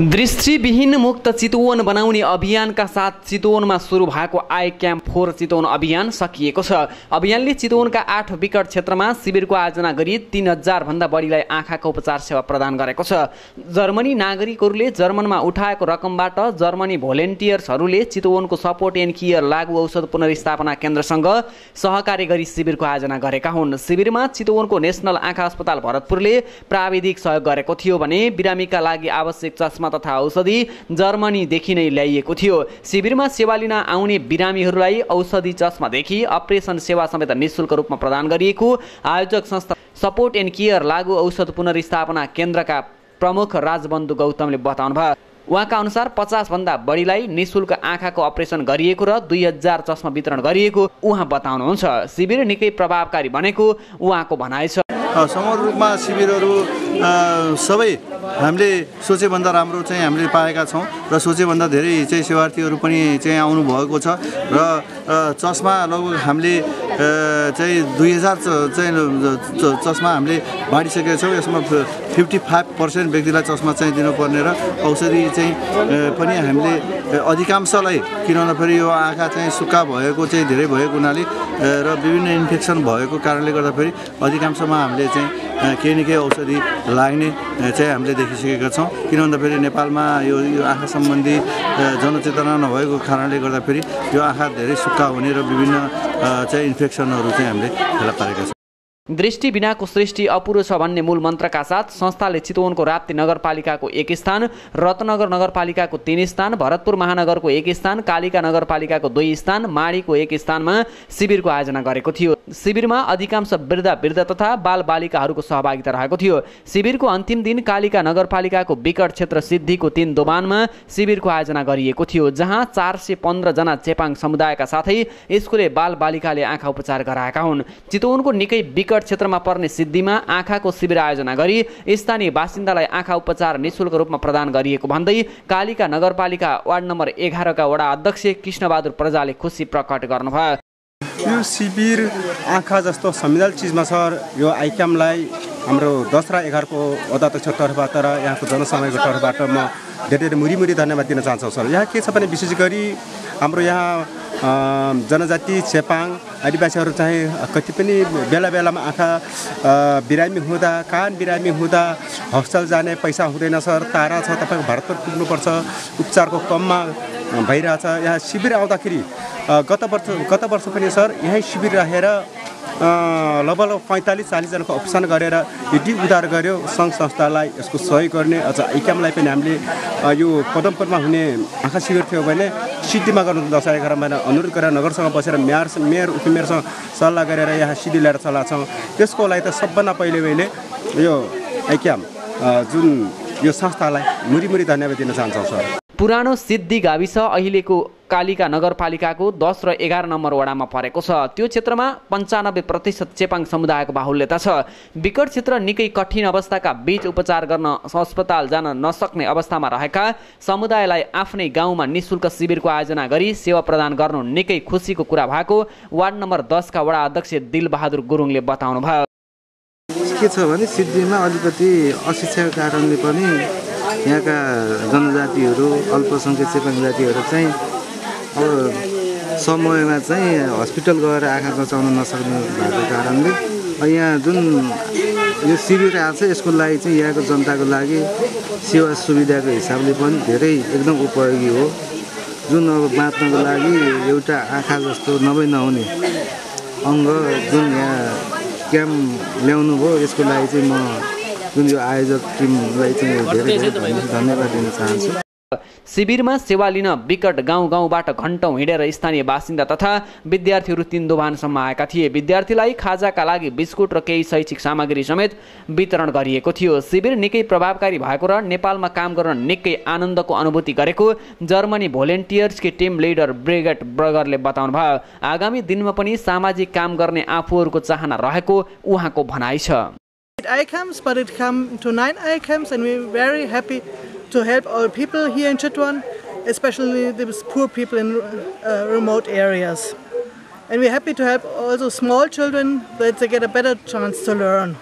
दृष्टिविहीन मुक्त चितवन बनाउने अभियानका साथ चितवनमा सुरु भएको आई क्याम्प फोर चितवन अभियान सकिएको छ। अभियानले चितवनका आठ विकट क्षेत्रमा शिविरको आयोजना गरी तिन हजारभन्दा बढीलाई आँखाको उपचार सेवा प्रदान गरेको छ। जर्मनी नागरिकहरूले जर्मनमा उठाएको रकमबाट जर्मनी भोलिन्टियर्सहरूले चितवनको सपोर्ट एन्ड कियर लागु औषध पुनर्स्थापना केन्द्रसँग सहकार्य गरी शिविरको आयोजना गरेका हुन्। शिविरमा चितवनको नेसनल आँखा अस्पताल भरतपुरले प्राविधिक सहयोग गरेको थियो भने बिरामीका लागि आवश्यक चस्मा तथा औषधि जर्मनीदेखि नै ल्याइएको थियो। शिविरमा सेवा लिन आउने बिरामीहरूलाई औषधि चस्मादेखि अपरेसन सेवा समेत निशुल्क रूपमा प्रदान गरिएको आयोजक संस्था सपोर्ट एन्ड केयर लागु औषध पुनर्स्थापना केन्द्रका प्रमुख राजबन्धु गौतमले बताउनुभयो उहाँका अनुसार पचासभन्दा बढीलाई निशुल्क आँखाको अपरेसन गरिएको र दुई हजार चस्मा वितरण गरिएको उहाँ बताउनुहुन्छ। शिविर निकै प्रभावकारी बनेको उहाँको भनाइ छ। समग्र रूपमा शिविरहरू सबै हामीले सोचेभन्दा राम्रो चाहिँ हामीले पाएका छौँ र सोचेभन्दा धेरै चाहिँ सेवार्थीहरू पनि चाहिँ आउनुभएको छ र चस्मा लगभग हामीले चाहिँ दुई हजार चाहिँ चस्मा हामीले बाँडिसकेका छौँ। यसमा फिफ्टी फाइभ पर्सेन्ट व्यक्तिलाई चस्मा चाहिँ दिनुपर्ने र औषधि चाहिँ पनि हामीले अधिकांशलाई किनभने फेरि यो आँखा चाहिँ सुक्खा भएको चाहिँ धेरै भएको हुनाले र विभिन्न इन्फेक्सन भएको कारणले गर्दाखेरि अधिकांशमा हामीले चाहिँ केही न केही औषधि लाग्ने चाहिँ हामीले देखिसकेका छौँ। किन भन्दाखेरि नेपालमा यो यो आँखा सम्बन्धी जनचेतना नभएको कारणले गर्दाखेरि यो आँखा धेरै सुक्खा हुने र विभिन्न चाहिँ इन्फेक्सनहरू चाहिँ हामीले फेला पारेका छौँ। दृष्टि बिनाको सृष्टि अपुरो छ भन्ने मूल मन्त्रका साथ संस्थाले चितवनको राप्ती नगरपालिकाको एक स्थान रत्नगर नगरपालिकाको तिन स्थान भरतपुर महानगरको एक स्थान कालिका नगरपालिकाको दुई स्थान माडीको एक स्थानमा शिविरको आयोजना गरेको थियो। शिविरमा अधिकांश वृद्ध वृद्ध तथा बाल बालिकाहरूको सहभागिता रहेको थियो। शिविरको अन्तिम दिन कालिका नगरपालिकाको विकट क्षेत्र सिद्धिको तिन दोबानमा शिविरको आयोजना गरिएको थियो जहाँ चार सय पन्ध्रजना चेपाङ समुदायका साथै स्कुले बाल बालिकाले आँखा उपचार गराएका हुन्। चितवनको निकै विकट क्षेत्रमा पर्ने सिद्धिमा आँखाको शिविर आयोजना गरी स्थानीय बासिन्दालाई आँखा उपचार निशुल्क रूपमा प्रदान गरिएको भन्दै कालिका नगरपालिका वार्ड नम्बर एघारका वडा अध्यक्ष कृष्णबहादुर प्रजाले खुसी प्रकट गर्नुभयो। यो शिविर आँखा जस्तो संविधान चिजमा छ यो आइक्यामलाई हाम्रो दस र एघारको अध्यक्षको तर्फबाट र यहाँको जनसमयको तर्फबाट म धेरै धेरै मुरी मुरी धन्यवाद दिन चाहन्छौँ सर। यहाँ के छ भने विशेष गरी हाम्रो यहाँ जनजाति चेपाङ आदिवासीहरू चाहिँ कति पनि बेला बेलामा आँखा बिरामी हुँदा कान बिरामी हुँदा हस्पिटल जाने पैसा हुँदैन सर। तारा छ तपाईँको भारतपुर पुग्नुपर्छ। उपचारको कममा भइरहेछ। यहाँ शिविर आउँदाखेरि गत वर्ष गत वर्ष पनि सर यहीँ शिविर राखेर लगभग पैँतालिस चालिसजनाको अप्सन गरेर यदि उद्धार गर्यो सङ्घ संस्थालाई यसको सहयोग गर्ने अझ इक्यामलाई पनि हामीले यो पदमपुरमा हुने आँखा शिविर थियो भने सिद्धिमा गर्नु दस एघार महिना अनुरोध गरेर नगरसँग बसेर मेयर मेयर उपमेयरसँग सल्लाह गरेर यहाँ सिद्धि ल्याएर चलाएको त्यसको लागि त सबभन्दा पहिले पहिले यो आइक्याम जुन यो संस्थालाई मुरी मुरी धन्यवाद दिन चाहन्छौँ सर। पुरानो सिद्धि गाविस अहिलेको कालिका नगरपालिकाको दस र एघार नम्बर वडामा परेको छ। त्यो क्षेत्रमा पन्चानब्बे प्रतिशत चेपाङ समुदायको बाहुल्यता छ। विकट क्षेत्र निकै कठिन अवस्थाका बीच उपचार गर्न अस्पताल जान नसक्ने अवस्थामा रहेका समुदायलाई आफ्नै गाउँमा निशुल्क शिविरको आयोजना गरी सेवा प्रदान गर्नु निकै खुसीको कुरा भएको वार्ड नम्बर दसका वडा अध्यक्ष दिलबहादुर गुरुङले बताउनु भयो के छ भने सिद्धिमा अलिकति अशिक्षाको कारणले पनि यहाँका जनजातिहरू अल्पसङ्ख्यक चेपाङ जातिहरू चाहिँ अब समयमा चाहिँ हस्पिटल गएर आँखा बचाउन नसक्ने भएको कारणले यहाँ जुन यो शिविर आएको छ यसको लागि चाहिँ यहाँको जनताको लागि सेवा सुविधाको हिसाबले पनि धेरै एकदम उपयोगी हो। जुन अब बाँच्नको लागि एउटा आँखा जस्तो नभई नहुने अङ्ग जुन यहाँ क्याम्प ल्याउनु भयो यसको लागि चाहिँ म जुन यो आयोजक टिमलाई चाहिँ धेरै धेरै धन्यवाद दिन चाहन्छु। शिविरमा सेवा लिन विकट गाउँ गाउँबाट घन्टौँ हिँडेर स्थानीय बासिन्दा तथा विद्यार्थीहरू तिन दोभानसम्म आएका थिए। विद्यार्थीलाई खाजाका लागि बिस्कुट र केही शैक्षिक सामग्री समेत वितरण गरिएको थियो। शिविर निकै प्रभावकारी भएको र नेपालमा काम गर्न निकै आनन्दको अनुभूति गरेको जर्मनी भोलिन्टियर्सकी टिम लिडर ब्रिगेड ब्रगरले बताउनु भयो आगामी दिनमा पनि सामाजिक काम गर्ने आफूहरूको चाहना रहेको उहाँको भनाइ छ। ICAMs, but it come to nine ICAMs, and we're very happy to help our people here in Chitwan, especially the poor people in uh, remote areas. And we're happy to help also small children that they get a better chance to learn.